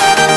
うん。